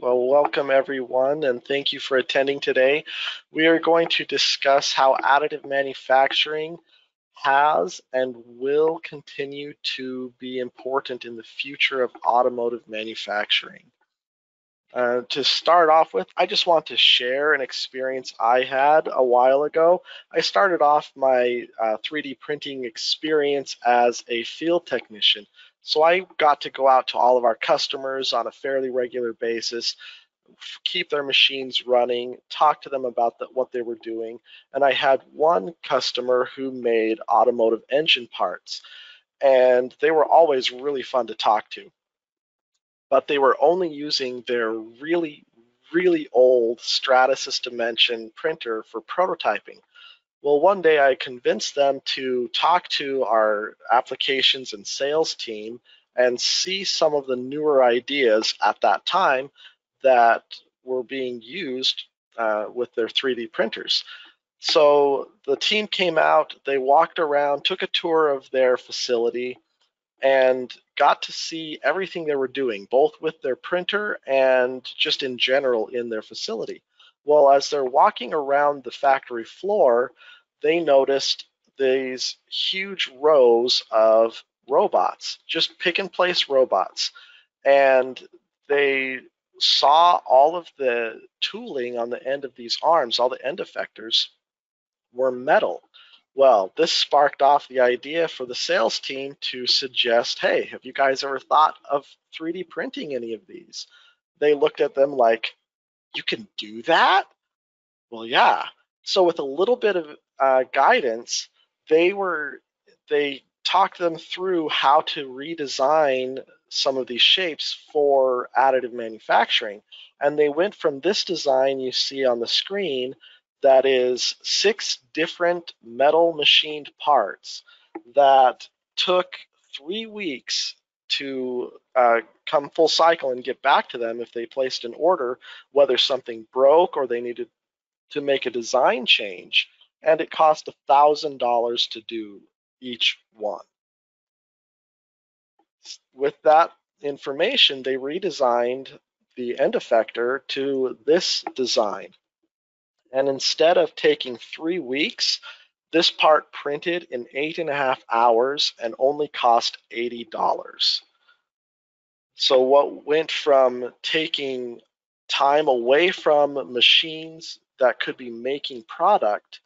Well, welcome everyone, and thank you for attending today. We are going to discuss how additive manufacturing has and will continue to be important in the future of automotive manufacturing. Uh, to start off with, I just want to share an experience I had a while ago. I started off my uh, 3D printing experience as a field technician. So I got to go out to all of our customers on a fairly regular basis, keep their machines running, talk to them about the, what they were doing. And I had one customer who made automotive engine parts, and they were always really fun to talk to but they were only using their really, really old Stratasys Dimension printer for prototyping. Well, one day I convinced them to talk to our applications and sales team and see some of the newer ideas at that time that were being used uh, with their 3D printers. So the team came out, they walked around, took a tour of their facility, and got to see everything they were doing, both with their printer and just in general in their facility. Well, as they're walking around the factory floor, they noticed these huge rows of robots, just pick and place robots. And they saw all of the tooling on the end of these arms, all the end effectors were metal. Well, this sparked off the idea for the sales team to suggest, hey, have you guys ever thought of 3D printing any of these? They looked at them like, you can do that? Well, yeah. So with a little bit of uh, guidance, they were they talked them through how to redesign some of these shapes for additive manufacturing. And they went from this design you see on the screen that is six different metal machined parts that took three weeks to uh, come full cycle and get back to them if they placed an order, whether something broke or they needed to make a design change. And it cost $1,000 to do each one. With that information, they redesigned the end effector to this design. And instead of taking three weeks, this part printed in eight and a half hours and only cost $80. So what went from taking time away from machines that could be making product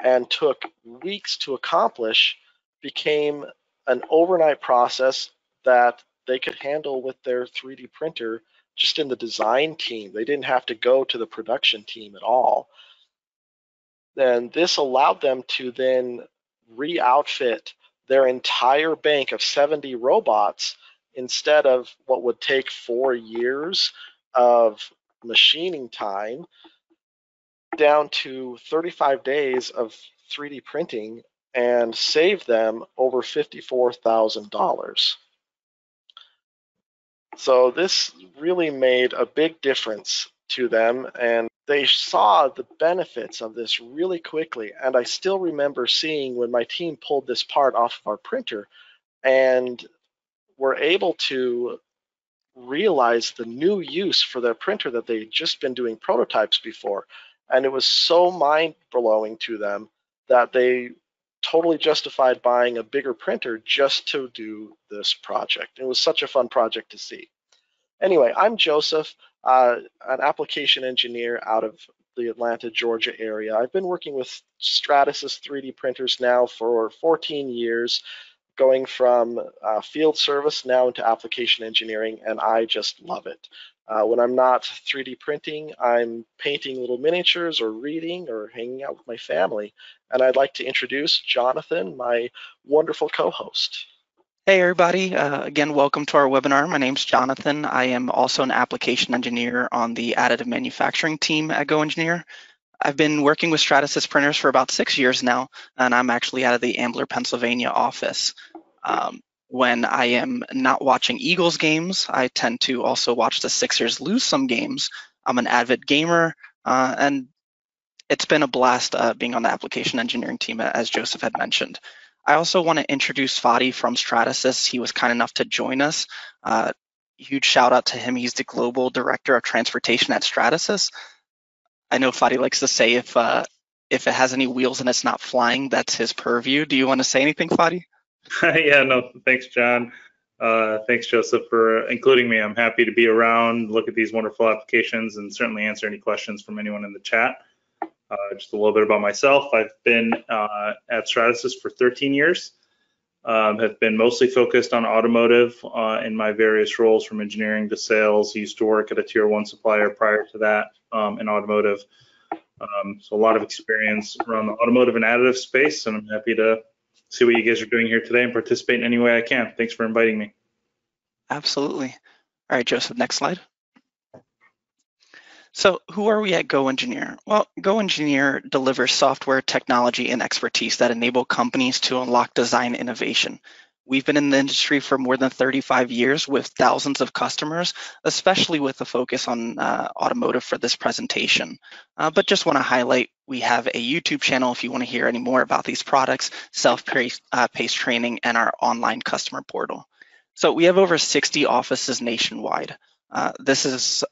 and took weeks to accomplish became an overnight process that they could handle with their 3D printer just in the design team. They didn't have to go to the production team at all then this allowed them to then re-outfit their entire bank of 70 robots instead of what would take four years of machining time down to 35 days of 3D printing and save them over $54,000. So this really made a big difference to them and they saw the benefits of this really quickly. And I still remember seeing when my team pulled this part off of our printer and were able to realize the new use for their printer that they'd just been doing prototypes before. And it was so mind blowing to them that they totally justified buying a bigger printer just to do this project. It was such a fun project to see. Anyway, I'm Joseph uh, an application engineer out of the Atlanta, Georgia area. I've been working with Stratasys 3D printers now for 14 years, going from uh, field service now into application engineering, and I just love it. Uh, when I'm not 3D printing, I'm painting little miniatures or reading or hanging out with my family. And I'd like to introduce Jonathan, my wonderful co-host. Hey everybody, uh, again, welcome to our webinar. My name is Jonathan. I am also an application engineer on the additive manufacturing team at GoEngineer. I've been working with Stratasys printers for about six years now, and I'm actually out of the Ambler, Pennsylvania office. Um, when I am not watching Eagles games, I tend to also watch the Sixers lose some games. I'm an avid gamer, uh, and it's been a blast uh, being on the application engineering team, as Joseph had mentioned. I also want to introduce Fadi from Stratasys. He was kind enough to join us. Uh, huge shout out to him. He's the global director of transportation at Stratasys. I know Fadi likes to say if uh, if it has any wheels and it's not flying, that's his purview. Do you want to say anything, Fadi? yeah, no, thanks, John. Uh, thanks, Joseph, for including me. I'm happy to be around, look at these wonderful applications, and certainly answer any questions from anyone in the chat. Uh, just a little bit about myself. I've been uh, at Stratasys for 13 years. Um, have been mostly focused on automotive uh, in my various roles from engineering to sales. Used to work at a tier one supplier prior to that um, in automotive. Um, so a lot of experience around the automotive and additive space, and I'm happy to see what you guys are doing here today and participate in any way I can. Thanks for inviting me. Absolutely. All right, Joseph, next slide. So who are we at Go Engineer? Well, Go Engineer delivers software, technology, and expertise that enable companies to unlock design innovation. We've been in the industry for more than 35 years with thousands of customers, especially with a focus on uh, automotive for this presentation. Uh, but just want to highlight, we have a YouTube channel if you want to hear any more about these products, self-paced uh, training, and our online customer portal. So we have over 60 offices nationwide. Uh, this is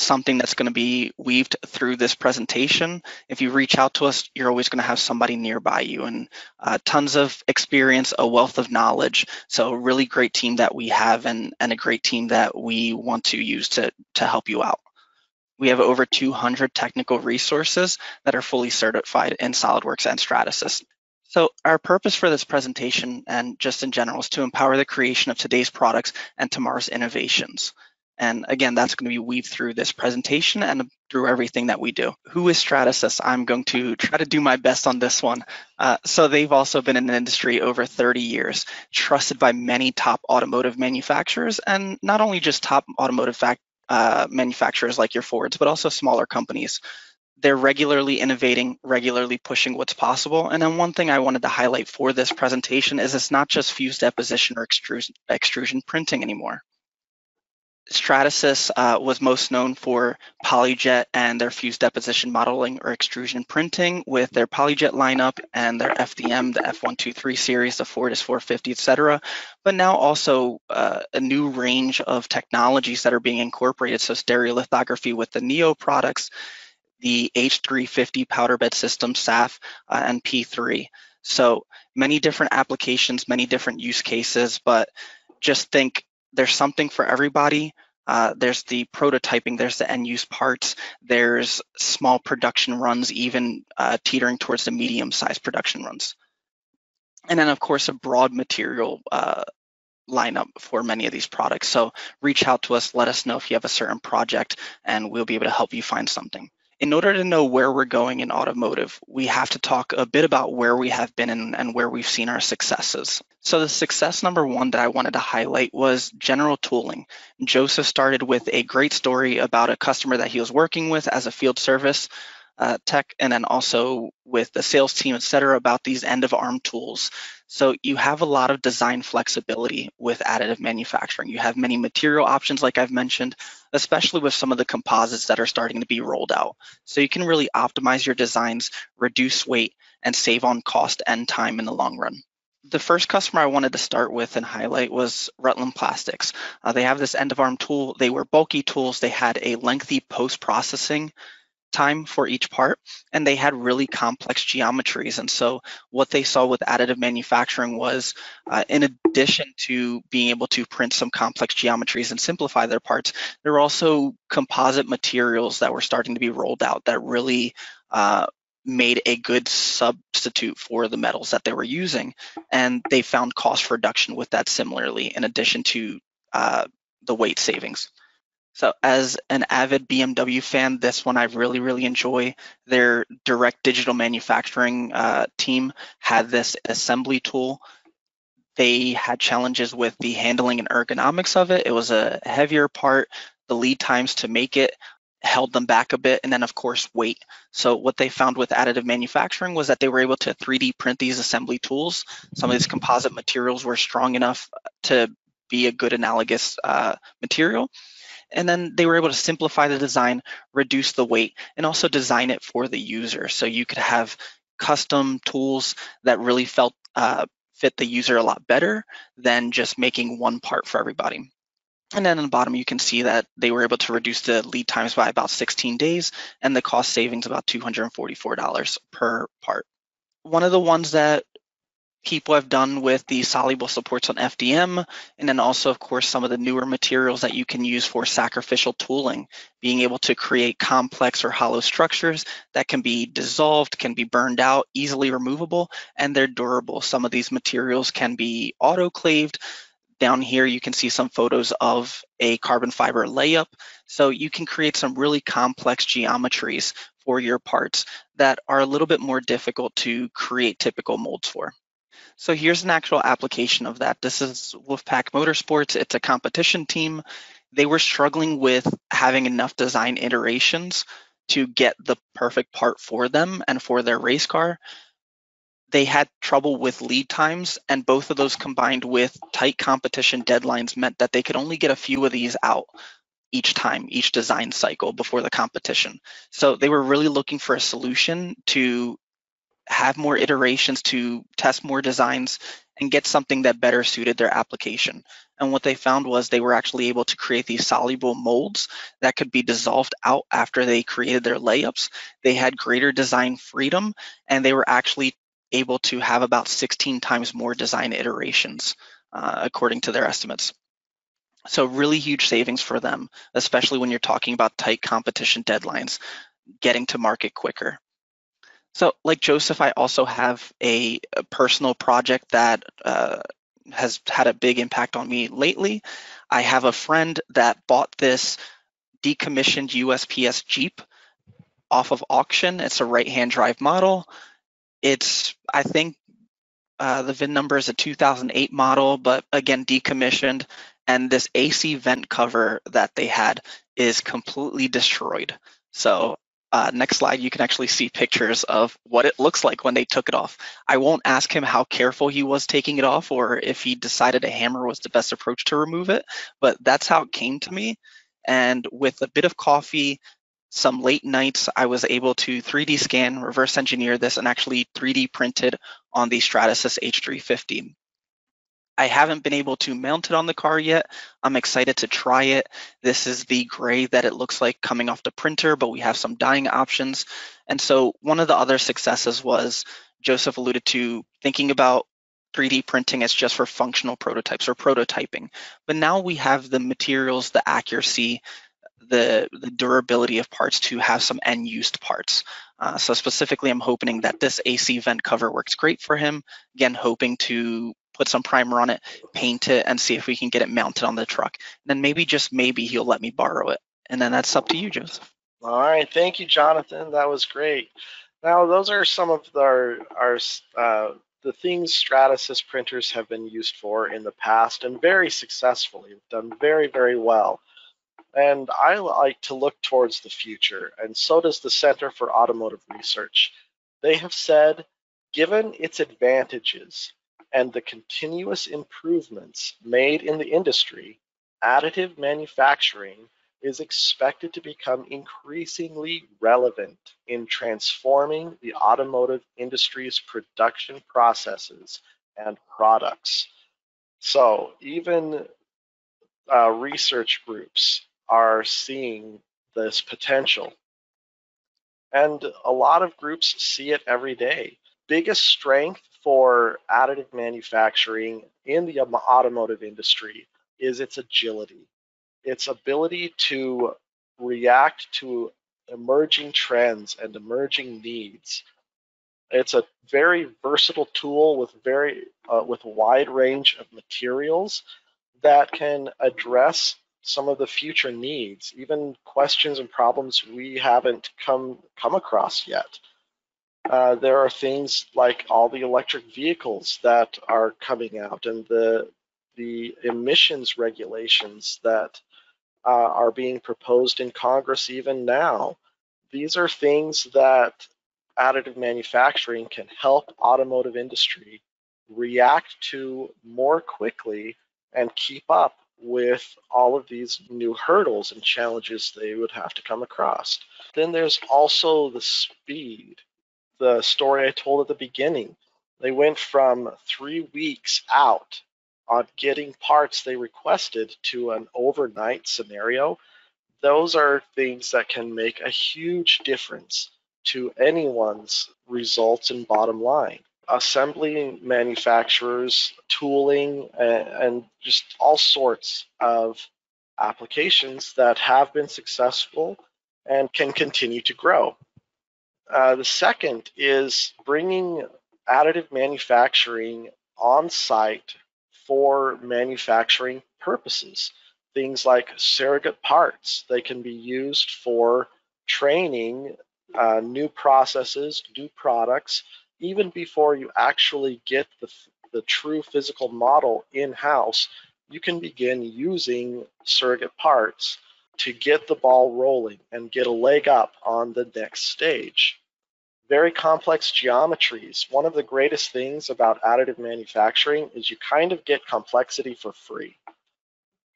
something that's going to be weaved through this presentation. If you reach out to us, you're always going to have somebody nearby you and uh, tons of experience, a wealth of knowledge. So really great team that we have and, and a great team that we want to use to, to help you out. We have over 200 technical resources that are fully certified in SolidWorks and Stratasys. So our purpose for this presentation and just in general is to empower the creation of today's products and tomorrow's innovations. And again, that's going to be weaved through this presentation and through everything that we do. Who is Stratasys? I'm going to try to do my best on this one. Uh, so they've also been in the industry over 30 years, trusted by many top automotive manufacturers, and not only just top automotive uh, manufacturers like your Fords, but also smaller companies. They're regularly innovating, regularly pushing what's possible. And then one thing I wanted to highlight for this presentation is it's not just fused deposition or extrusion, extrusion printing anymore. Stratasys uh, was most known for PolyJet and their fused deposition modeling or extrusion printing with their PolyJet lineup and their FDM, the F123 series, the Fortus 450, etc. But now also uh, a new range of technologies that are being incorporated. So stereolithography with the Neo products, the H350 powder bed system, SAF, uh, and P3. So many different applications, many different use cases, but just think there's something for everybody. Uh, there's the prototyping, there's the end use parts, there's small production runs, even uh, teetering towards the medium sized production runs. And then, of course, a broad material uh, lineup for many of these products. So reach out to us, let us know if you have a certain project, and we'll be able to help you find something in order to know where we're going in automotive, we have to talk a bit about where we have been and, and, where we've seen our successes. So the success number one that I wanted to highlight was general tooling. Joseph started with a great story about a customer that he was working with as a field service uh, tech, and then also with the sales team, et cetera, about these end of arm tools. So you have a lot of design flexibility with additive manufacturing. You have many material options, like I've mentioned, especially with some of the composites that are starting to be rolled out. So you can really optimize your designs, reduce weight, and save on cost and time in the long run the first customer I wanted to start with and highlight was Rutland Plastics. Uh, they have this end of arm tool. They were bulky tools. They had a lengthy post processing time for each part and they had really complex geometries. And so what they saw with additive manufacturing was uh, in addition to being able to print some complex geometries and simplify their parts there were also composite materials that were starting to be rolled out that really uh, made a good substitute for the metals that they were using. And they found cost reduction with that similarly in addition to uh, the weight savings so as an avid BMW fan, this one I really, really enjoy. Their direct digital manufacturing uh, team had this assembly tool. They had challenges with the handling and ergonomics of it. It was a heavier part. The lead times to make it held them back a bit. And then of course, weight. So what they found with additive manufacturing was that they were able to 3D print these assembly tools. Some of these composite materials were strong enough to be a good analogous uh, material and then they were able to simplify the design, reduce the weight, and also design it for the user. So you could have custom tools that really felt uh, fit the user a lot better than just making one part for everybody. And then on the bottom, you can see that they were able to reduce the lead times by about 16 days and the cost savings about $244 per part. One of the ones that people have done with the soluble supports on FDM, and then also, of course, some of the newer materials that you can use for sacrificial tooling, being able to create complex or hollow structures that can be dissolved, can be burned out, easily removable, and they're durable. Some of these materials can be autoclaved. Down here, you can see some photos of a carbon fiber layup. So you can create some really complex geometries for your parts that are a little bit more difficult to create typical molds for. So here's an actual application of that. This is Wolfpack Motorsports. It's a competition team. They were struggling with having enough design iterations to get the perfect part for them and for their race car. They had trouble with lead times, and both of those combined with tight competition deadlines meant that they could only get a few of these out each time, each design cycle before the competition. So they were really looking for a solution to have more iterations to test more designs and get something that better suited their application. And what they found was they were actually able to create these soluble molds that could be dissolved out after they created their layups. They had greater design freedom and they were actually able to have about 16 times more design iterations uh, according to their estimates. So really huge savings for them, especially when you're talking about tight competition deadlines, getting to market quicker. So like Joseph, I also have a, a personal project that uh, has had a big impact on me lately. I have a friend that bought this decommissioned USPS Jeep off of auction. It's a right-hand drive model. It's, I think uh, the VIN number is a 2008 model, but again, decommissioned. And this AC vent cover that they had is completely destroyed. So uh, next slide, you can actually see pictures of what it looks like when they took it off. I won't ask him how careful he was taking it off or if he decided a hammer was the best approach to remove it, but that's how it came to me. And with a bit of coffee, some late nights, I was able to 3D scan, reverse engineer this, and actually 3D printed on the Stratasys H350. I haven't been able to mount it on the car yet. I'm excited to try it. This is the gray that it looks like coming off the printer, but we have some dyeing options. And so one of the other successes was Joseph alluded to thinking about 3D printing as just for functional prototypes or prototyping. But now we have the materials, the accuracy, the, the durability of parts to have some end used parts. Uh, so specifically, I'm hoping that this AC vent cover works great for him. Again, hoping to put some primer on it, paint it, and see if we can get it mounted on the truck. And then maybe, just maybe, he'll let me borrow it. And then that's up to you, Joseph. All right, thank you, Jonathan. That was great. Now, those are some of our our uh, the things Stratasys printers have been used for in the past, and very successfully, done very, very well. And I like to look towards the future, and so does the Center for Automotive Research. They have said, given its advantages, and the continuous improvements made in the industry, additive manufacturing is expected to become increasingly relevant in transforming the automotive industry's production processes and products. So even uh, research groups are seeing this potential. And a lot of groups see it every day. Biggest strength for additive manufacturing in the automotive industry is its agility, its ability to react to emerging trends and emerging needs. It's a very versatile tool with very uh, with a wide range of materials that can address some of the future needs, even questions and problems we haven't come come across yet. Uh, there are things like all the electric vehicles that are coming out and the the emissions regulations that uh, are being proposed in Congress even now. These are things that additive manufacturing can help automotive industry react to more quickly and keep up with all of these new hurdles and challenges they would have to come across. Then there's also the speed the story I told at the beginning. They went from three weeks out on getting parts they requested to an overnight scenario, those are things that can make a huge difference to anyone's results and bottom line. Assembly manufacturers, tooling, and just all sorts of applications that have been successful and can continue to grow. Uh, the second is bringing additive manufacturing on site for manufacturing purposes. Things like surrogate parts, they can be used for training uh, new processes, new products, even before you actually get the, the true physical model in-house, you can begin using surrogate parts to get the ball rolling and get a leg up on the next stage. Very complex geometries. One of the greatest things about additive manufacturing is you kind of get complexity for free.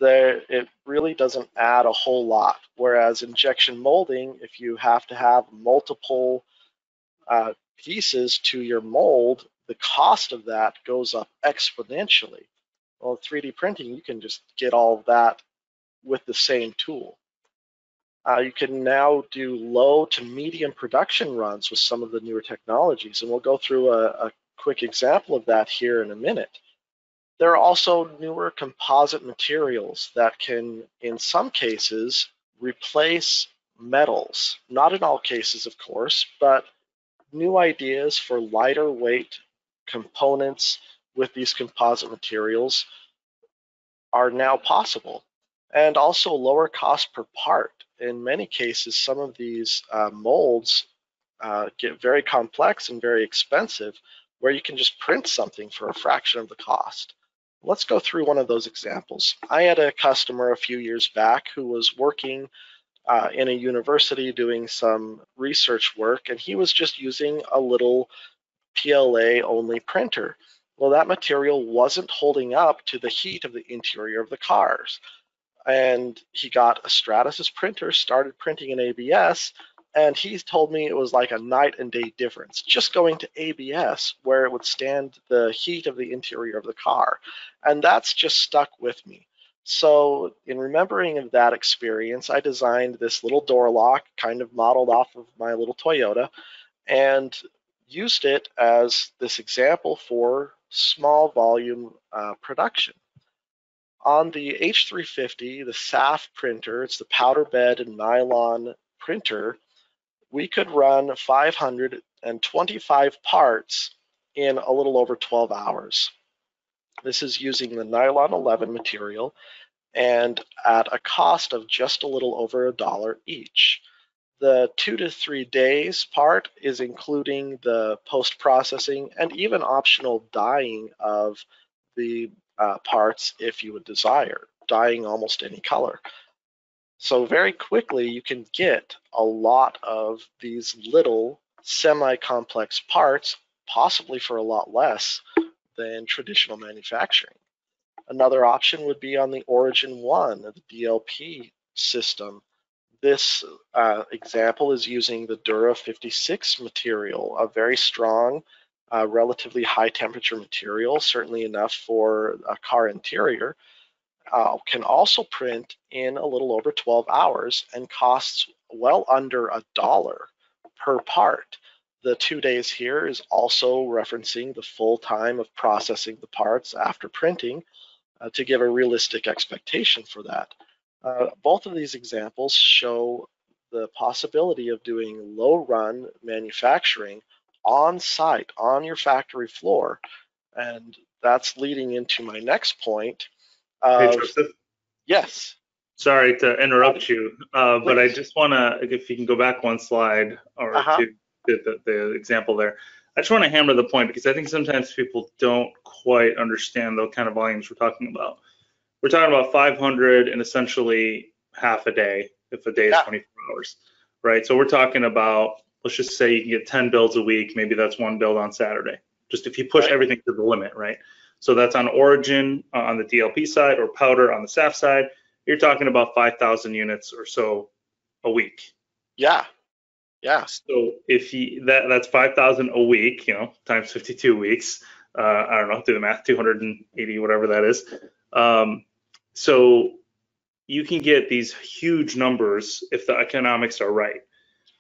There, it really doesn't add a whole lot. Whereas injection molding, if you have to have multiple uh, pieces to your mold, the cost of that goes up exponentially. Well, 3D printing, you can just get all of that with the same tool. Uh, you can now do low to medium production runs with some of the newer technologies, and we'll go through a, a quick example of that here in a minute. There are also newer composite materials that can, in some cases, replace metals. Not in all cases, of course, but new ideas for lighter weight components with these composite materials are now possible and also lower cost per part. In many cases, some of these uh, molds uh, get very complex and very expensive where you can just print something for a fraction of the cost. Let's go through one of those examples. I had a customer a few years back who was working uh, in a university doing some research work, and he was just using a little PLA only printer. Well, that material wasn't holding up to the heat of the interior of the cars and he got a Stratasys printer, started printing in ABS, and he told me it was like a night and day difference just going to ABS where it would stand the heat of the interior of the car. And that's just stuck with me. So in remembering of that experience, I designed this little door lock kind of modeled off of my little Toyota and used it as this example for small volume uh, production. On the H350, the SAF printer, it's the powder bed and nylon printer, we could run 525 parts in a little over 12 hours. This is using the nylon 11 material and at a cost of just a little over a dollar each. The two to three days part is including the post-processing and even optional dyeing of the uh, parts if you would desire, dyeing almost any color. So very quickly you can get a lot of these little semi-complex parts, possibly for a lot less than traditional manufacturing. Another option would be on the Origin One, of the DLP system. This uh, example is using the Dura 56 material, a very strong uh, relatively high temperature material, certainly enough for a car interior, uh, can also print in a little over 12 hours and costs well under a dollar per part. The two days here is also referencing the full time of processing the parts after printing uh, to give a realistic expectation for that. Uh, both of these examples show the possibility of doing low run manufacturing on site, on your factory floor. And that's leading into my next point. Hey, Joseph, yes. sorry to interrupt you, uh, but I just want to, if you can go back one slide or Uh-huh. to the, the, the example there. I just want to hammer the point because I think sometimes people don't quite understand the kind of volumes we're talking about. We're talking about 500 and essentially half a day, if a day is Yeah. 24 hours, right? So we're talking about, let's just say you can get 10 builds a week, maybe that's one build on Saturday. Just if you push Right. everything to the limit, right? So that's on Origin uh, on the DLP side or Powder on the SAF side. You're talking about 5,000 units or so a week. Yeah. Yeah. So if you that that's 5,000 a week, you know, times 52 weeks, Uh, I don't know, do the math, 280, whatever that is. Um, so you can get these huge numbers if the economics are right.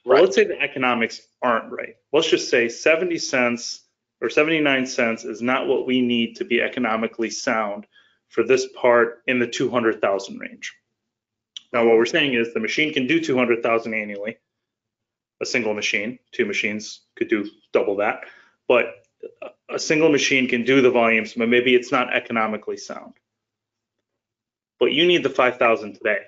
Well, let's say the economics aren't right. Let's just say 70 cents or 79 cents is not what we need to be economically sound for this part in the 200,000 range. Now, what we're saying is the machine can do 200,000 annually. A single machine, two machines could do double that, but a- a single machine can do the volumes, but maybe it's not economically sound. But you need the 5,000 today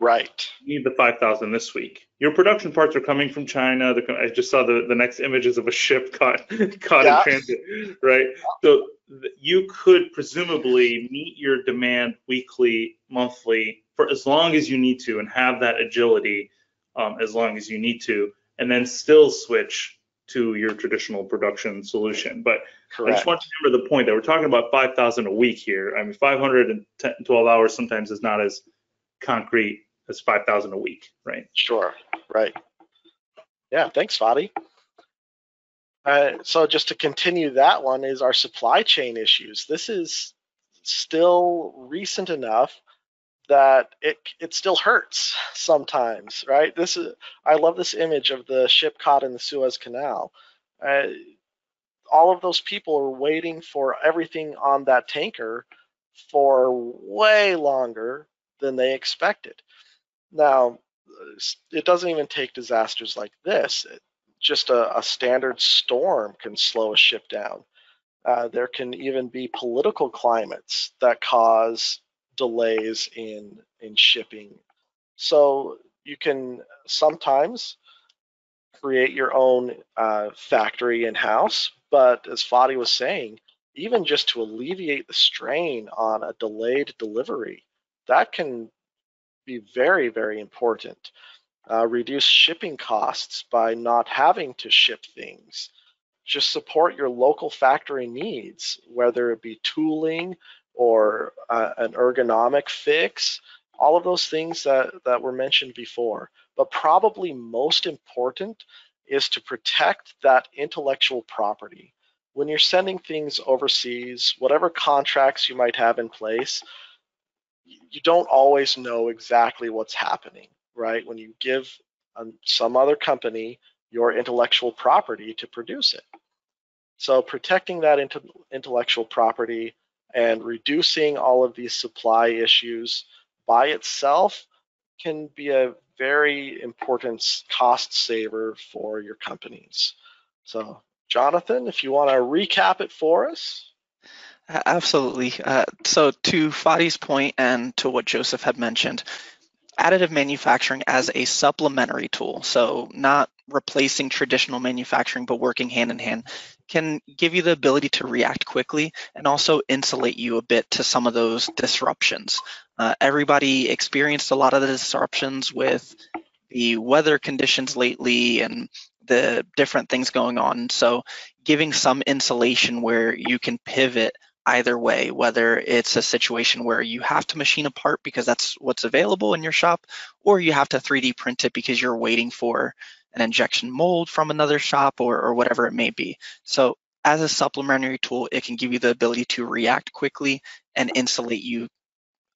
Right. you need the 5,000 this week. Your production parts are coming from China. I just saw the, the next images of a ship caught caught Yeah. in transit, right? So th- you could presumably meet your demand weekly, monthly, for as long as you need to, and have that agility um, as long as you need to, and then still switch to your traditional production solution. But I just want to remember the point that we're talking about 5,000 a week here. I mean, 512 hours sometimes is not as concrete as 5,000 a week, right? Sure. Right. Yeah. Thanks, Fadi. Uh, so just to continue that one is our supply chain issues. This is still recent enough that it it still hurts sometimes, right? This is I love this image of the ship caught in the Suez Canal. Uh, all of those people are waiting for everything on that tanker for way longer than they expected. Now, it doesn't even take disasters like this. Just a, a standard storm can slow a ship down. Uh, there can even be political climates that cause delays in in shipping. So you can sometimes create your own uh, factory in house, but as Fadi was saying, even just to alleviate the strain on a delayed delivery, that can be very, very important. Uh, reduce shipping costs by not having to ship things. Just support your local factory needs, whether it be tooling or uh, an ergonomic fix, all of those things that, that were mentioned before. But probably most important is to protect that intellectual property. When you're sending things overseas, whatever contracts you might have in place, you don't always know exactly what's happening, right? When you give um, some other company your intellectual property to produce it. So protecting that inte- intellectual property and reducing all of these supply issues by itself can be a very important cost saver for your companies. So Jonathan, if you want to recap it for us. Absolutely. Uh, so to Fadi's point and to what Joseph had mentioned, additive manufacturing as a supplementary tool, so not replacing traditional manufacturing, but working hand in hand, can give you the ability to react quickly and also insulate you a bit to some of those disruptions. Uh, everybody experienced a lot of the disruptions with the weather conditions lately and the different things going on. So giving some insulation where you can pivot either way, whether it's a situation where you have to machine a part because that's what's available in your shop, or you have to 3D print it because you're waiting for an injection mold from another shop or, or whatever it may be. So as a supplementary tool, it can give you the ability to react quickly and insulate you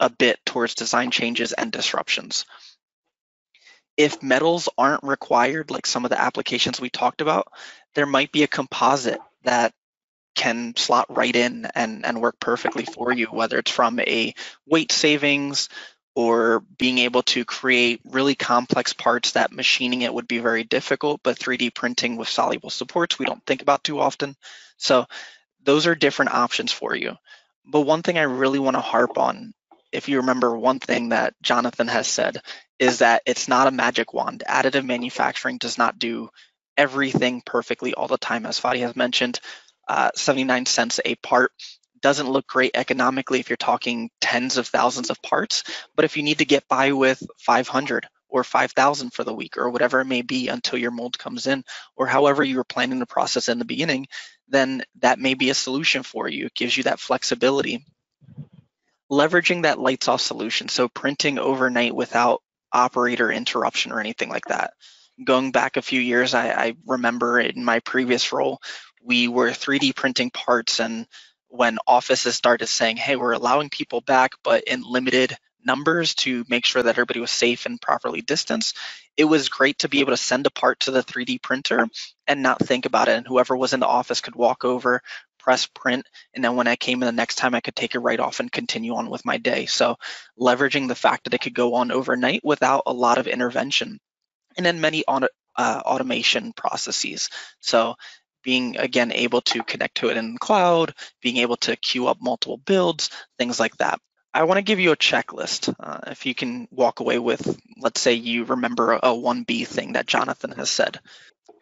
a bit towards design changes and disruptions. If metals aren't required, like some of the applications we talked about, there might be a composite that can slot right in and, and work perfectly for you, whether it's from a weight savings or being able to create really complex parts that machining it would be very difficult, but 3D printing with soluble supports we don't think about too often. So those are different options for you. But one thing I really want to harp on, if you remember one thing that Jonathan has said, is that it's not a magic wand. Additive manufacturing does not do everything perfectly all the time, as Fadi has mentioned uh, 79 cents a part. Doesn't look great economically if you're talking tens of thousands of parts but if you need to get by with 500 or 5000 for the week or whatever it may be until your mold comes in or however you were planning the process in the beginning then that may be a solution for you. It gives you that flexibility. Leveraging that lights off solution so printing overnight without operator interruption or anything like that. Going back a few years i, I remember in my previous role we were 3D printing parts and when offices started saying, hey, we're allowing people back, but in limited numbers to make sure that everybody was safe and properly distanced, it was great to be able to send a part to the 3D printer and not think about it. And whoever was in the office could walk over, press print, and then when I came in the next time, I could take it right off and continue on with my day. So leveraging the fact that it could go on overnight without a lot of intervention. And then many auto, uh, automation processes. So being again able to connect to it in the cloud, being able to queue up multiple builds, things like that. I want to give you a checklist. Uh, if you can walk away with, let's say you remember a 1B thing that Jonathan has said.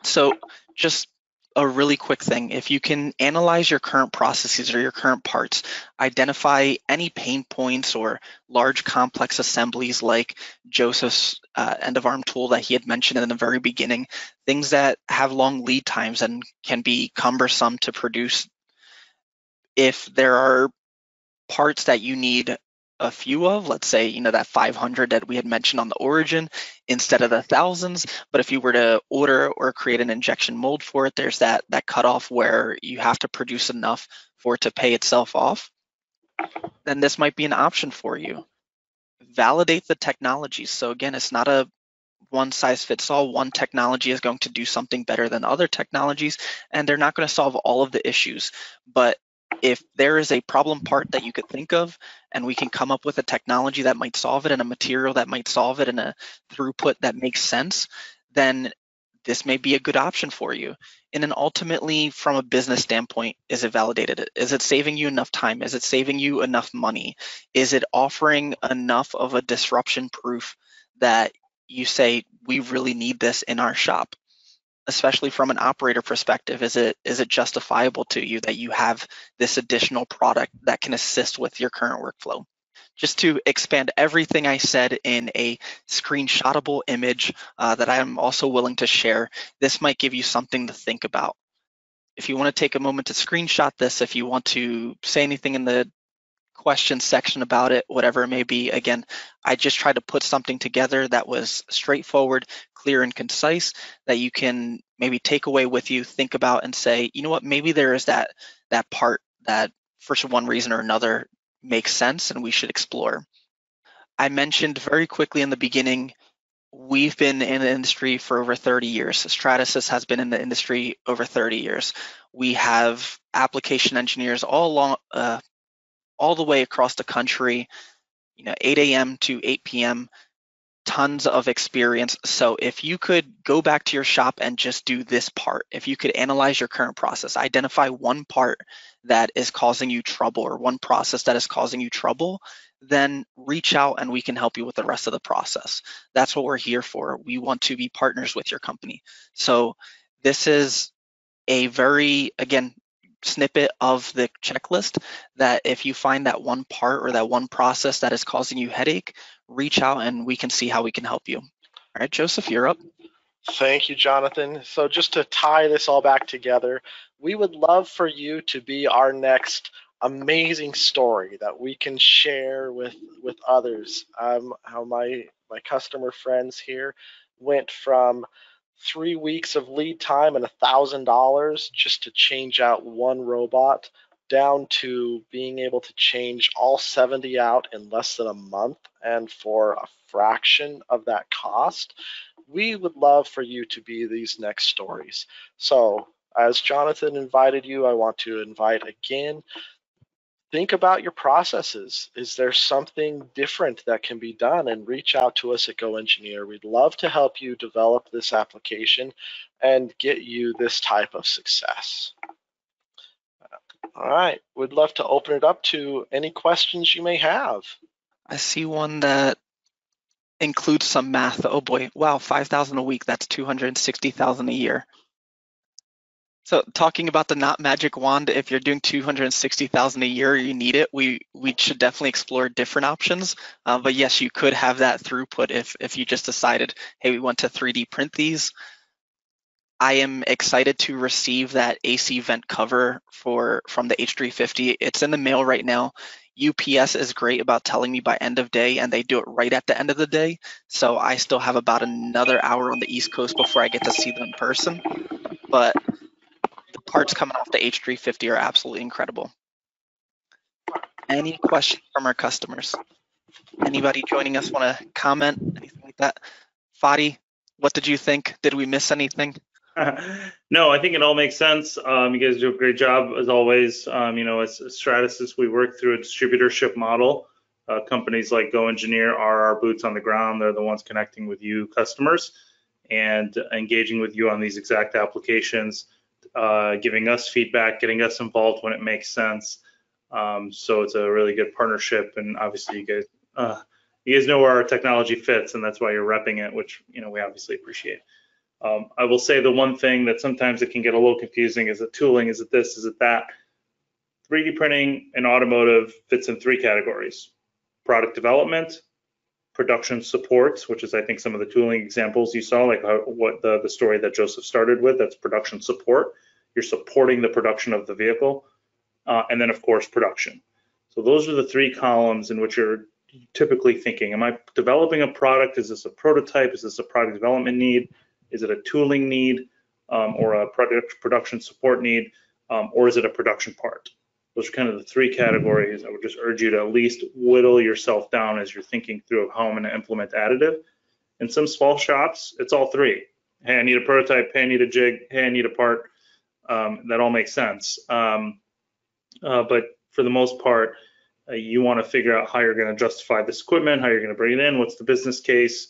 So just a really quick thing. If you can analyze your current processes or your current parts, identify any pain points or large complex assemblies like Joseph's uh, end of arm tool that he had mentioned in the very beginning, things that have long lead times and can be cumbersome to produce. If there are parts that you need a few of, let's say, you know, that 500 that we had mentioned on the origin instead of the thousands. But if you were to order or create an injection mold for it, there's that, that cutoff where you have to produce enough for it to pay itself off. Then this might be an option for you. Validate the technology. So again, it's not a one size fits all. One technology is going to do something better than other technologies, and they're not going to solve all of the issues. But if there is a problem part that you could think of and we can come up with a technology that might solve it and a material that might solve it and a throughput that makes sense, then this may be a good option for you. And then ultimately, from a business standpoint, is it validated? Is it saving you enough time? Is it saving you enough money? Is it offering enough of a disruption proof that you say, we really need this in our shop? Especially from an operator perspective is it is it justifiable to you that you have this additional product that can assist with your current workflow just to expand everything I said in a screenshotable image uh, that I am also willing to share, this might give you something to think about. If you want to take a moment to screenshot this, if you want to say anything in the question section about it, whatever it may be. Again, I just tried to put something together that was straightforward, clear, and concise that you can maybe take away with you, think about, and say, you know what, maybe there is that that part that for one reason or another makes sense and we should explore. I mentioned very quickly in the beginning, we've been in the industry for over 30 years. Stratasys has been in the industry over 30 years. We have application engineers all along, uh, all the way across the country, you know, 8 a.m. to 8 p.m., tons of experience. So if you could go back to your shop and just do this part, if you could analyze your current process, identify one part that is causing you trouble or one process that is causing you trouble, then reach out and we can help you with the rest of the process. That's what we're here for. We want to be partners with your company. So this is a very, again, snippet of the checklist that if you find that one part or that one process that is causing you headache, reach out and we can see how we can help you. All right, Joseph, you're up. Thank you, Jonathan. So just to tie this all back together, we would love for you to be our next amazing story that we can share with with others. Um, how my my customer friends here went from three weeks of lead time and a thousand dollars just to change out one robot down to being able to change all 70 out in less than a month. And for a fraction of that cost we would love for you to be these next stories. So as jonathan invited you i want to invite again think about your processes. Is there something different that can be done? And reach out to us at Go Engineer. We'd love to help you develop this application and get you this type of success. All right, we'd love to open it up to any questions you may have. I see one that includes some math. Oh boy, wow, 5,000 a week, that's 260,000 a year. So talking about the not magic wand, if you're doing 260,000 a year, you need it. We we should definitely explore different options. Uh, but yes, you could have that throughput if if you just decided, hey, we want to 3D print these. I am excited to receive that AC vent cover for from the H350. It's in the mail right now. UPS is great about telling me by end of day, and they do it right at the end of the day. So I still have about another hour on the East Coast before I get to see them in person. But parts coming off the H350 are absolutely incredible. Any questions from our customers? Anybody joining us want to comment, anything like that? Fadi, what did you think? Did we miss anything? no, I think it all makes sense. Um, you guys do a great job as always. Um, you know, as Stratasys, we work through a distributorship model. Uh, companies like Go Engineer are our boots on the ground. They're the ones connecting with you customers and engaging with you on these exact applications, uh, giving us feedback, getting us involved when it makes sense. Um, so it's a really good partnership, and obviously you guys uh, you guys know where our technology fits, and that's why you're repping it, which you know we obviously appreciate. Um, I will say the one thing that sometimes it can get a little confusing is the tooling, is it this, is it that? 3D printing and automotive fits in three categories: product development, production supports, which is I think some of the tooling examples you saw, like how, what the, the story that Joseph started with, that's production support. You're supporting the production of the vehicle. Uh, and then of course production. So those are the three columns in which you're typically thinking, am I developing a product? Is this a prototype? Is this a product development need? Is it a tooling need um, or a product production support need? Um, or is it a production part? Those are kind of the three categories. I would just urge you to at least whittle yourself down as you're thinking through how I'm going to implement additive. In some small shops, it's all three. Hey, I need a prototype. Hey, I need a jig. Hey, I need a part. Um, that all makes sense. Um, uh, but for the most part, uh, you want to figure out how you're going to justify this equipment, how you're going to bring it in, what's the business case.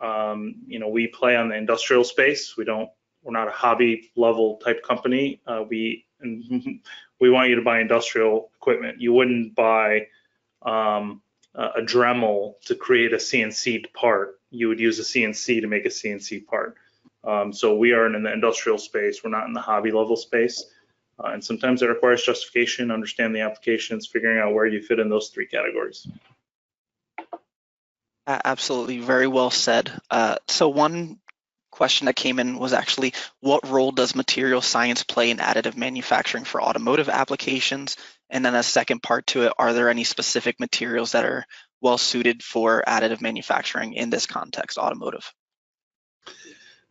Um, you know, we play on the industrial space. We don't, we're not a hobby level type company. Uh, we we want you to buy industrial equipment. You wouldn't buy um, a Dremel to create a CNC part. You would use a CNC to make a CNC part. Um, so we are in the industrial space. We're not in the hobby level space. Uh, and sometimes it requires justification, understand the applications, figuring out where you fit in those three categories. Absolutely, very well said. Uh, so one question that came in was actually, what role does material science play in additive manufacturing for automotive applications? And then a second part to it, are there any specific materials that are well suited for additive manufacturing in this context, automotive?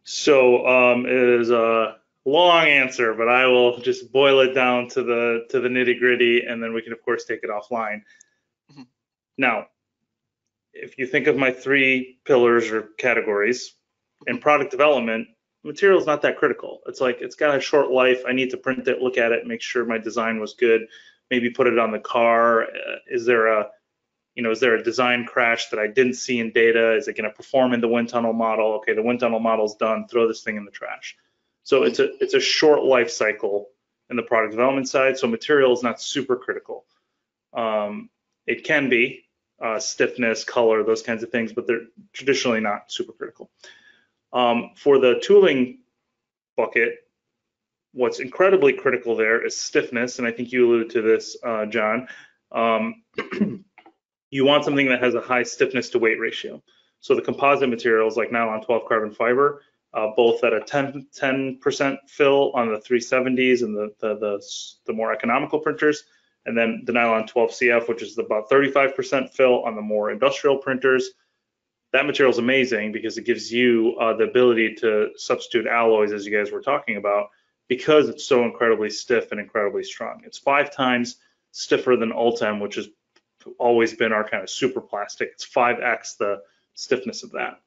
So um, it is a long answer, but I will just boil it down to the to the nitty gritty, and then we can of course take it offline. Mm-hmm. Now, if you think of my three pillars or categories in product development, material is not that critical. It's like it's got a short life. I need to print it, look at it, make sure my design was good, maybe put it on the car. Uh, is there a you know, is there a design crash that I didn't see in data? Is it going to perform in the wind tunnel model? Okay, the wind tunnel model's done. Throw this thing in the trash. So it's a it's a short life cycle in the product development side. So material is not super critical. Um, it can be uh, stiffness, color, those kinds of things, but they're traditionally not super critical. Um, for the tooling bucket, what's incredibly critical there is stiffness, and I think you alluded to this, uh, John. Um, you want something that has a high stiffness to weight ratio. So the composite materials like nylon 12 carbon fiber uh, both at a 10 percent fill on the 370s and the, the, the the more economical printers, and then the nylon 12 CF, which is about 35% fill on the more industrial printers. That material is amazing because it gives you uh, the ability to substitute alloys, as you guys were talking about, because it's so incredibly stiff and incredibly strong. It's five times stiffer than Ultem, which has always been our kind of super plastic. It's 5x the stiffness of that.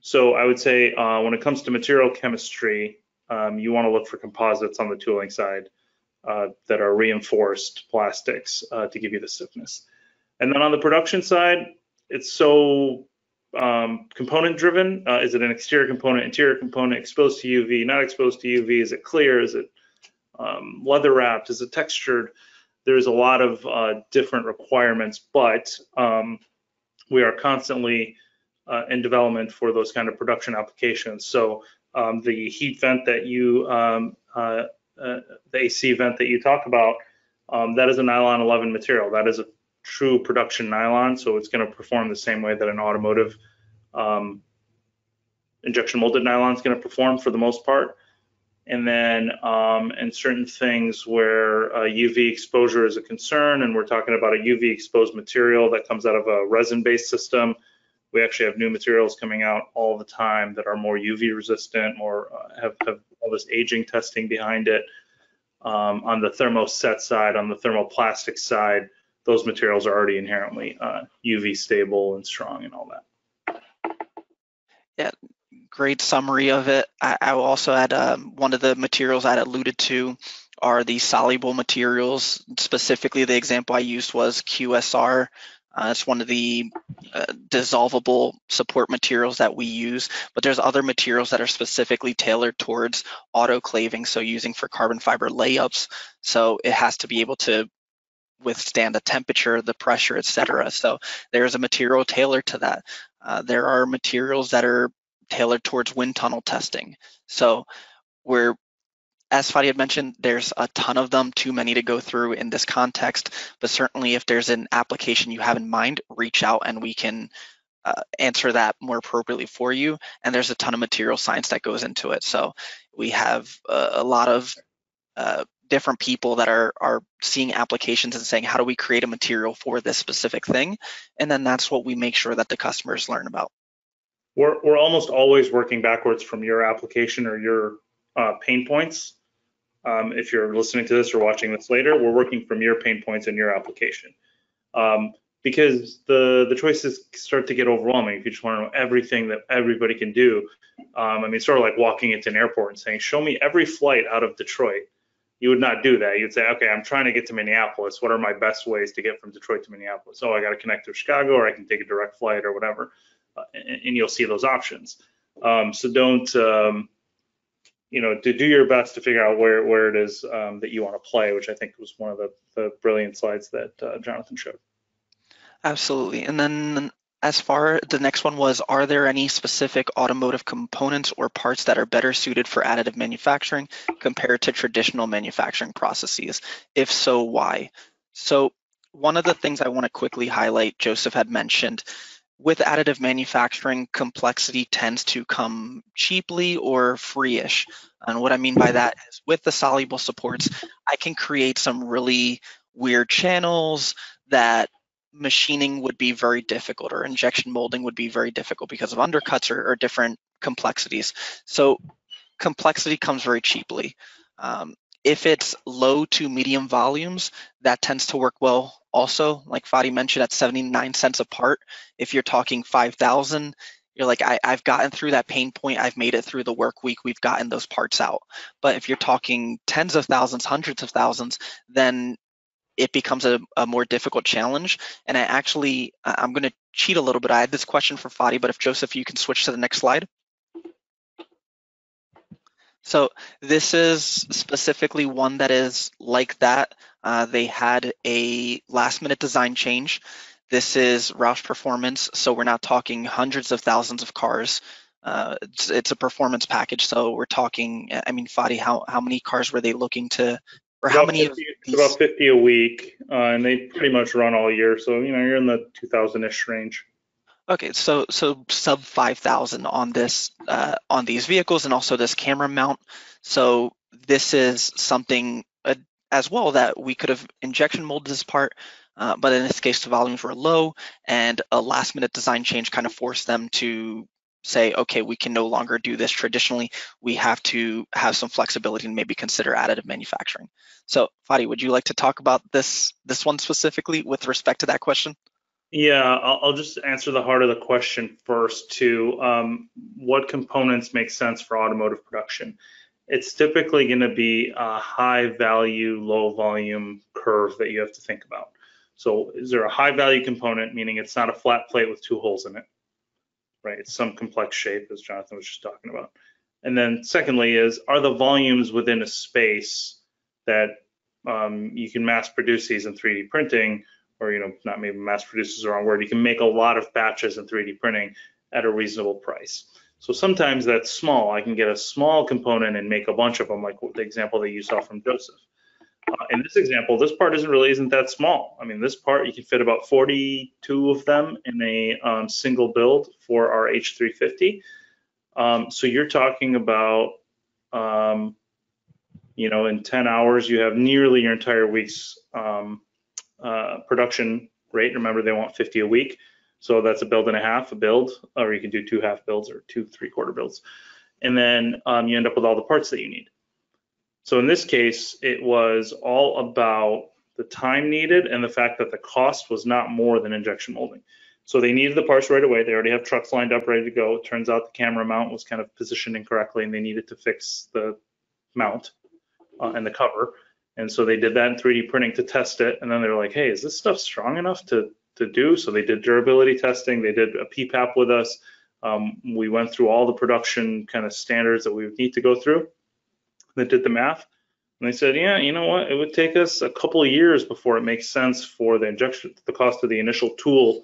So I would say uh, when it comes to material chemistry, um, you want to look for composites on the tooling side uh, that are reinforced plastics uh, to give you the stiffness. And then on the production side, it's so um, component driven. Uh, is it an exterior component, interior component, exposed to UV, not exposed to UV? Is it clear? Is it um, leather wrapped? Is it textured? There's a lot of uh, different requirements, but um, we are constantly uh, in development for those kind of production applications. So um, the heat vent that you, um, uh, uh, the AC vent that you talk about, um, that is a nylon 11 material. That is a true production nylon, so it's going to perform the same way that an automotive um, injection molded nylon is going to perform for the most part. And then um, in certain things where uh, UV exposure is a concern, and we're talking about a UV exposed material that comes out of a resin based system, we actually have new materials coming out all the time that are more UV resistant, more uh, have, have all this aging testing behind it. Um, on the thermoset side, on the thermoplastic side, those materials are already inherently uh, UV stable and strong and all that. Yeah, great summary of it. I, I will also add um, one of the materials I alluded to are the soluble materials. Specifically, the example I used was QSR. Uh, it's one of the uh, dissolvable support materials that we use, but there's other materials that are specifically tailored towards autoclaving, so using for carbon fiber layups. So it has to be able to withstand the temperature, the pressure, etc. So there's a material tailored to that. Uh, there are materials that are tailored towards wind tunnel testing. So we're, as Fadi had mentioned, there's a ton of them, too many to go through in this context, but certainly if there's an application you have in mind, reach out and we can uh, answer that more appropriately for you. And there's a ton of material science that goes into it. So we have a, a lot of uh, different people that are are seeing applications and saying how do we create a material for this specific thing and then that's what we make sure that the customers learn about We're, we're almost always working backwards from your application or your uh, pain points. Um, if you're listening to this or watching this later, we're working from your pain points in your application. Um, because the, the choices start to get overwhelming if you just want to know everything that everybody can do. Um, I mean, sort of like walking into an airport and saying, show me every flight out of Detroit. You would not do that. You'd say, okay, I'm trying to get to Minneapolis. What are my best ways to get from Detroit to Minneapolis? Oh, I got to connect to Chicago or I can take a direct flight or whatever. Uh, and, and you'll see those options. Um, so don't, um, you know, to do your best to figure out where, where it is um, that you want to play, which I think was one of the, the brilliant slides that uh, Jonathan showed. absolutely and then as far the next one was are there any specific automotive components or parts that are better suited for additive manufacturing compared to traditional manufacturing processes if so why so one of the things i want to quickly highlight joseph had mentioned with additive manufacturing, complexity tends to come cheaply or free-ish. And what I mean by that is with the soluble supports, I can create some really weird channels that machining would be very difficult or injection molding would be very difficult because of undercuts or, or different complexities. So complexity comes very cheaply. Um, if it's low to medium volumes, that tends to work well also. Like Fadi mentioned, at 79 cents a part. If you're talking 5,000, you're like, I, I've gotten through that pain point. I've made it through the work week. We've gotten those parts out. But if you're talking tens of thousands, hundreds of thousands, then it becomes a, a more difficult challenge. And I actually, I'm going to cheat a little bit. I had this question for Fadi, but if Joseph, you can switch to the next slide. So this is specifically one that is like that. Uh, they had a last minute design change. This is Roush Performance, so we're not talking hundreds of thousands of cars. Uh, it's, it's, a performance package, so we're talking. I mean, Fadi, how how many cars were they looking to, or how About many? 50 it's about 50 a week, uh, and they pretty much run all year. So you know you're in the 2,000-ish range. Okay, so so sub 5,000 on this uh, on these vehicles, and also this camera mount. So this is something uh, as well that we could have injection molded this part, uh, but in this case the volumes were low, and a last minute design change kind of forced them to say, okay, we can no longer do this traditionally. We have to have some flexibility and maybe consider additive manufacturing. So Fadi, would you like to talk about this this one specifically with respect to that question? Yeah, I'll, I'll just answer the heart of the question first. To um, what components make sense for automotive production? It's typically going to be a high value, low volume curve that you have to think about. So, is there a high value component, meaning it's not a flat plate with two holes in it, right? It's some complex shape, as Jonathan was just talking about. And then, secondly, is are the volumes within a space that um, you can mass produce these in 3D printing? or you know not maybe mass produce is the wrong word you can make a lot of batches in 3d printing at a reasonable price so sometimes that's small i can get a small component and make a bunch of them like the example that you saw from joseph uh, in this example this part isn't really isn't that small i mean this part you can fit about 42 of them in a um, single build for our h350 um, so you're talking about um, you know in 10 hours you have nearly your entire week's um, uh, production rate. Remember, they want 50 a week. So that's a build and a half, a build, or you can do two half builds or two three quarter builds. And then um, you end up with all the parts that you need. So in this case, it was all about the time needed and the fact that the cost was not more than injection molding. So they needed the parts right away. They already have trucks lined up, ready to go. It turns out the camera mount was kind of positioned incorrectly and they needed to fix the mount uh, and the cover. And so they did that in 3D printing to test it. And then they were like, hey, is this stuff strong enough to, to do? So they did durability testing. They did a PPAP with us. Um, we went through all the production kind of standards that we would need to go through. They did the math. And they said, yeah, you know what? It would take us a couple of years before it makes sense for the injection, the cost of the initial tool,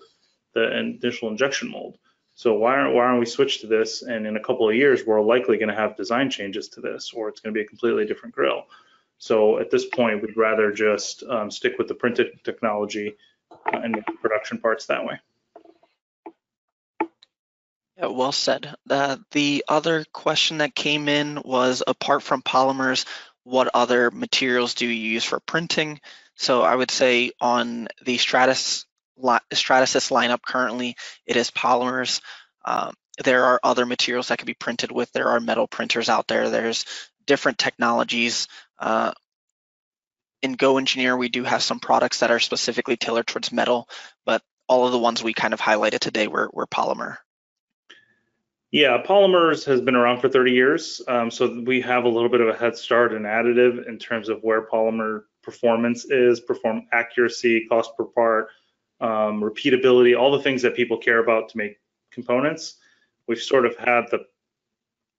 the initial injection mold. So why aren't why aren't we switched to this? And in a couple of years, we're likely going to have design changes to this, or it's going to be a completely different grill. So at this point, we'd rather just um, stick with the printed technology uh, and production parts that way. Yeah, well said. Uh, the other question that came in was apart from polymers, what other materials do you use for printing? So I would say on the Stratus Stratasys lineup currently, it is polymers. Um, there are other materials that can be printed with. There are metal printers out there. There's different technologies. Uh, in GoEngineer, we do have some products that are specifically tailored towards metal, but all of the ones we kind of highlighted today were, were polymer. Yeah, polymers has been around for 30 years. Um, so we have a little bit of a head start in additive in terms of where polymer performance is, perform accuracy, cost per part, um, repeatability, all the things that people care about to make components. We've sort of had the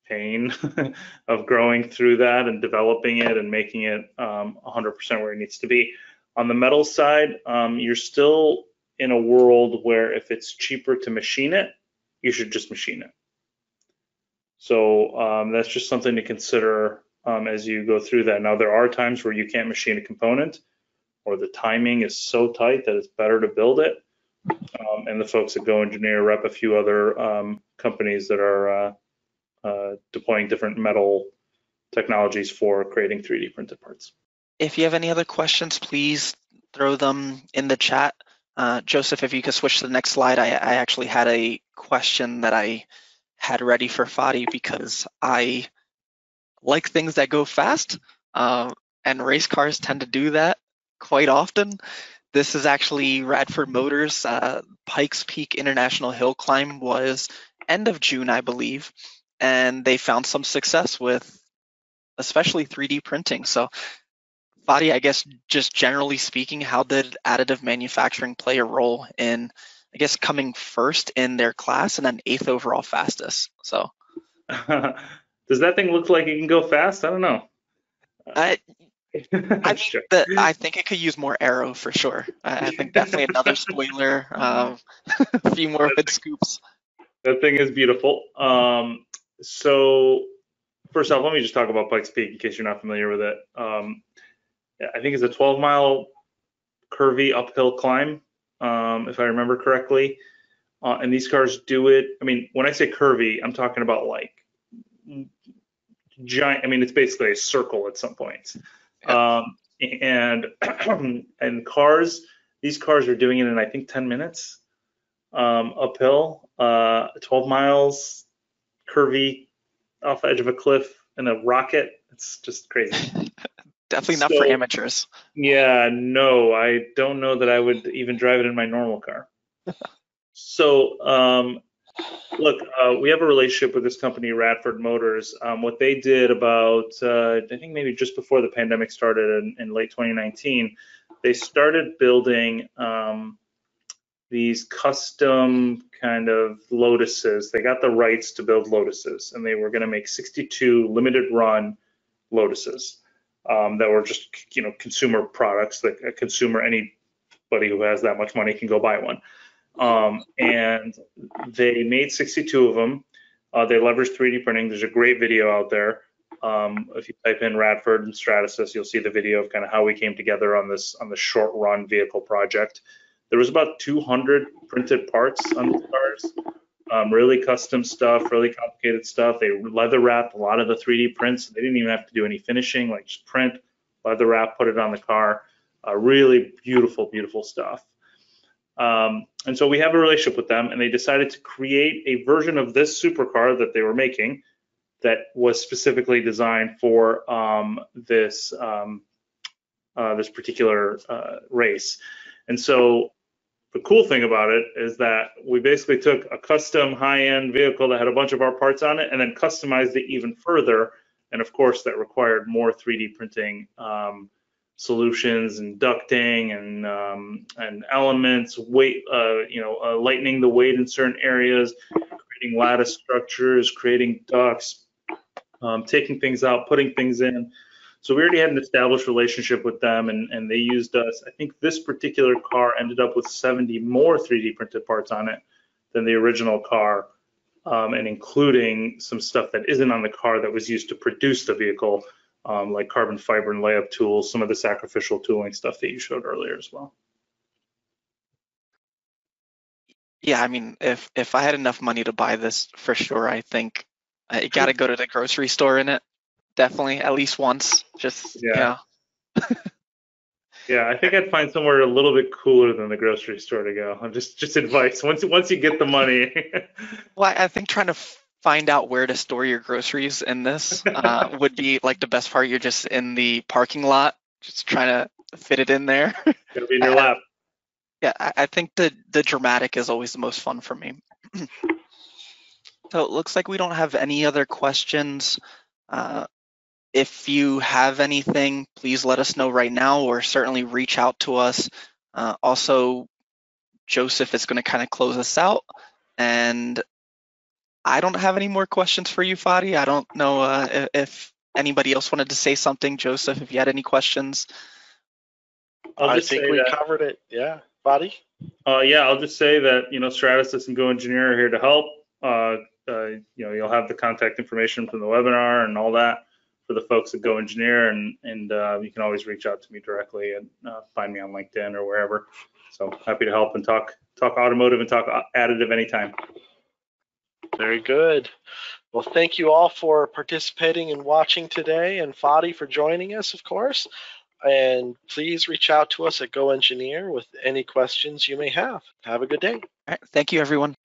pain of growing through that and developing it and making it um, 100% where it needs to be. On the metal side, um, you're still in a world where if it's cheaper to machine it, you should just machine it. So um, that's just something to consider um, as you go through that. Now, there are times where you can't machine a component or the timing is so tight that it's better to build it. Um, and the folks at GoEngineer rep a few other um, companies that are uh, uh, deploying different metal technologies for creating 3D printed parts. If you have any other questions, please throw them in the chat. Uh, Joseph, if you could switch to the next slide, I, I actually had a question that I had ready for Fadi because I like things that go fast, uh, and race cars tend to do that quite often. This is actually Radford Motors. Uh, Pikes Peak International Hill Climb was end of June, I believe, and they found some success with especially 3D printing. So, Fadi, I guess just generally speaking, how did additive manufacturing play a role in I guess coming first in their class and then eighth overall fastest. So does that thing look like it can go fast? I don't know. I, I, sure. the, I think it could use more aero for sure. I, I think definitely another spoiler, um, a few more head scoops. That thing is beautiful. Um, so first off, let me just talk about Pikes Peak in case you're not familiar with it. Um, I think it's a 12 mile curvy uphill climb um, if I remember correctly. Uh, and these cars do it. I mean, when I say curvy, I'm talking about like giant. I mean, it's basically a circle at some points. Um, and and cars, these cars are doing it in I think 10 minutes um, uphill, uh, 12 miles, curvy, off the edge of a cliff and a rocket. It's just crazy. Definitely not so, for amateurs. Yeah, no, I don't know that I would even drive it in my normal car. so, um, look, uh, we have a relationship with this company, Radford Motors. Um, what they did about, uh, I think maybe just before the pandemic started in, in late 2019, they started building um, these custom kind of Lotuses. They got the rights to build Lotuses, and they were going to make 62 limited run Lotuses um, that were just you know consumer products that a consumer anybody who has that much money can go buy one. Um, and they made 62 of them. Uh, they leveraged 3D printing. There's a great video out there. Um, if you type in Radford and Stratasys, you'll see the video of kind of how we came together on this on the short run vehicle project. There was about 200 printed parts on the cars um, really custom stuff, really complicated stuff. They leather wrapped a lot of the 3D prints. They didn't even have to do any finishing, like just print, leather wrap, put it on the car. Uh, really beautiful, beautiful stuff. Um, and so we have a relationship with them, and they decided to create a version of this supercar that they were making that was specifically designed for um, this um, uh, this particular uh, race. And so the cool thing about it is that we basically took a custom high-end vehicle that had a bunch of our parts on it and then customized it even further. And of course, that required more 3D printing um, solutions and ducting and um, and elements, weight, uh, you know, uh, lightening the weight in certain areas, creating lattice structures, creating ducts, um, taking things out, putting things in. So we already had an established relationship with them and, and they used us. I think this particular car ended up with 70 more 3D printed parts on it than the original car, um, and including some stuff that isn't on the car that was used to produce the vehicle, um, like carbon fiber and layup tools, some of the sacrificial tooling stuff that you showed earlier as well. Yeah, I mean, if if I had enough money to buy this, for sure, I think I got to go to the grocery store in it. Definitely, at least once. Just Yeah. yeah. Yeah, I think I'd find somewhere a little bit cooler than the grocery store to go. I'm just just advice. Once once you get the money, Well, I think trying to find out where to store your groceries in this uh, would be like the best part. You're just in the parking lot, just trying to fit it in there. it'll be in your lap. Yeah, I, I think the the dramatic is always the most fun for me. so it looks like we don't have any other questions. Uh, if you have anything, please let us know right now, or certainly reach out to us. Uh, also, Joseph is going to kind of close us out, and I don't have any more questions for you, Fadi. I don't know uh, i- if anybody else wanted to say something, Joseph. If you had any questions. I'll I just think we that- covered it. Yeah, Body. Uh, yeah, I'll just say that, you know, Stratasys and GoEngineer are here to help. Uh, uh, you know, you'll have the contact information from the webinar and all that for the folks at GoEngineer, and and uh, you can always reach out to me directly and uh, find me on LinkedIn or wherever. So happy to help and talk talk automotive and talk additive anytime. Very good. Well, thank you all for participating and watching today, and Fadi for joining us, of course. And please reach out to us at GoEngineer with any questions you may have. Have a good day. All right, thank you, everyone.